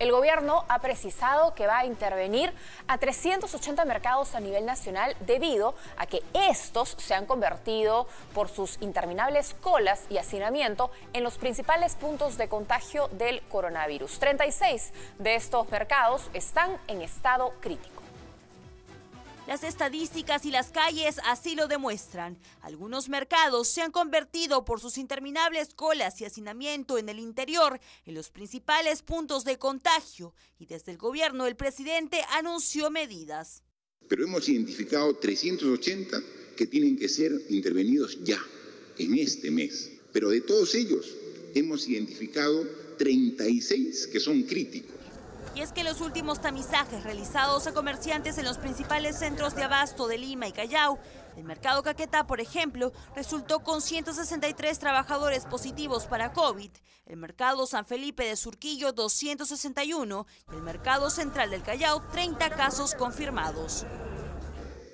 El gobierno ha precisado que va a intervenir a 380 mercados a nivel nacional debido a que estos se han convertido por sus interminables colas y hacinamiento en los principales puntos de contagio del coronavirus. 36 de estos mercados están en estado crítico. Las estadísticas y las calles así lo demuestran. Algunos mercados se han convertido por sus interminables colas y hacinamiento en el interior en los principales puntos de contagio y desde el gobierno el presidente anunció medidas. Pero hemos identificado 380 que tienen que ser intervenidos ya, en este mes. Pero de todos ellos hemos identificado 36 que son críticos. Y es que los últimos tamizajes realizados a comerciantes en los principales centros de abasto de Lima y Callao, el mercado Caquetá, por ejemplo, resultó con 163 trabajadores positivos para COVID, el mercado San Felipe de Surquillo 261 y el mercado central del Callao 30 casos confirmados.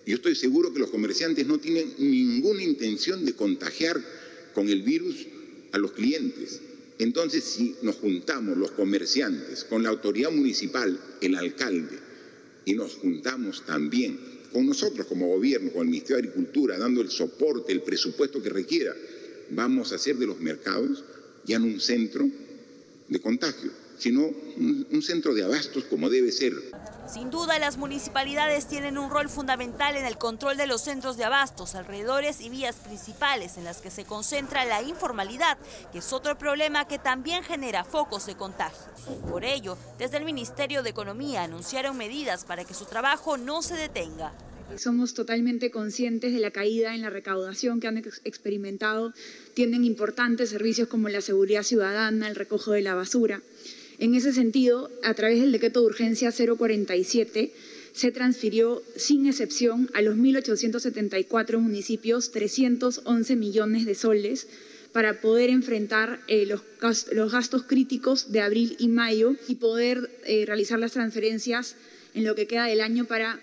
Yo estoy seguro que los comerciantes no tienen ninguna intención de contagiar con el virus a los clientes. Entonces, si nos juntamos los comerciantes con la autoridad municipal, el alcalde, y nos juntamos también con nosotros como gobierno, con el Ministerio de Agricultura, dando el soporte, el presupuesto que requiera, vamos a hacer de los mercados ya no un centro de contagio, sino un, centro de abastos como debe ser. Sin duda, las municipalidades tienen un rol fundamental en el control de los centros de abastos, alrededores y vías principales en las que se concentra la informalidad, que es otro problema que también genera focos de contagio. Por ello, desde el Ministerio de Economía anunciaron medidas para que su trabajo no se detenga. Somos totalmente conscientes de la caída en la recaudación que han experimentado. Tienen importantes servicios como la seguridad ciudadana, el recojo de la basura. En ese sentido, a través del decreto de urgencia 047, se transfirió sin excepción a los 1.874 municipios 311 millones de soles para poder enfrentar eh, los, gastos críticos de abril y mayo y poder eh, realizar las transferencias en lo que queda del año para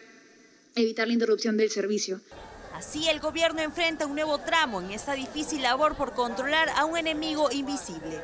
evitar la interrupción del servicio. Así el gobierno enfrenta un nuevo tramo en esta difícil labor por controlar a un enemigo invisible.